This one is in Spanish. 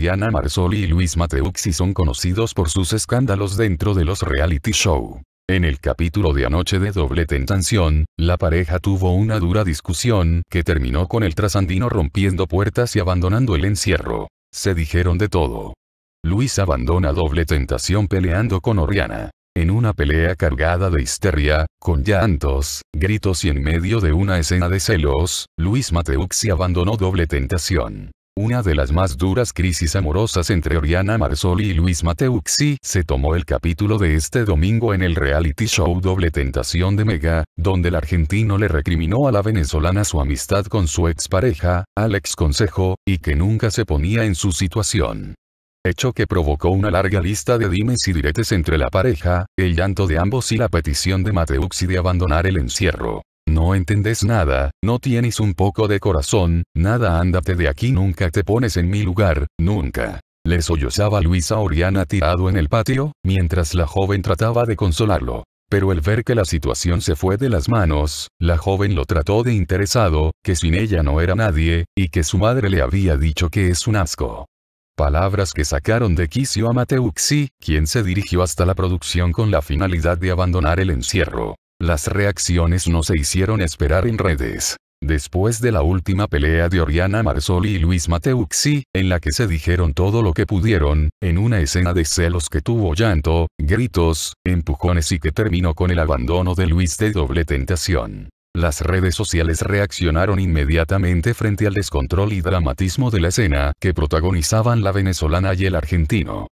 Oriana Marsoli y Luis Mateuxi son conocidos por sus escándalos dentro de los reality show. En el capítulo de anoche de Doble Tentación, la pareja tuvo una dura discusión que terminó con el trasandino rompiendo puertas y abandonando el encierro. Se dijeron de todo. Luis abandona Doble Tentación peleando con Oriana. En una pelea cargada de histeria, con llantos, gritos y en medio de una escena de celos, Luis Mateuxi abandonó Doble Tentación. Una de las más duras crisis amorosas entre Oriana Marsoli y Luis Mateuxi se tomó el capítulo de este domingo en el reality show Doble Tentación de Mega, donde el argentino le recriminó a la venezolana su amistad con su expareja, Alex Consejo, y que nunca se ponía en su situación. Hecho que provocó una larga lista de dimes y diretes entre la pareja, el llanto de ambos y la petición de Mateuxi de abandonar el encierro. No entendés nada, no tienes un poco de corazón, nada ándate de aquí nunca te pones en mi lugar, nunca. Le sollozaba Luisa Oriana tirado en el patio, mientras la joven trataba de consolarlo. Pero el ver que la situación se fue de las manos, la joven lo trató de interesado, que sin ella no era nadie, y que su madre le había dicho que es un asco. Palabras que sacaron de quicio a Mateuxi, quien se dirigió hasta la producción con la finalidad de abandonar el encierro. Las reacciones no se hicieron esperar en redes. Después de la última pelea de Oriana Marsoli y Luis Mateuxi, en la que se dijeron todo lo que pudieron, en una escena de celos que tuvo llanto, gritos, empujones y que terminó con el abandono de Luis de doble tentación. Las redes sociales reaccionaron inmediatamente frente al descontrol y dramatismo de la escena que protagonizaban la venezolana y el argentino.